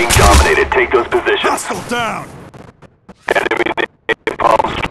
Being dominated, take those positions. Hustle down! Enemy napalm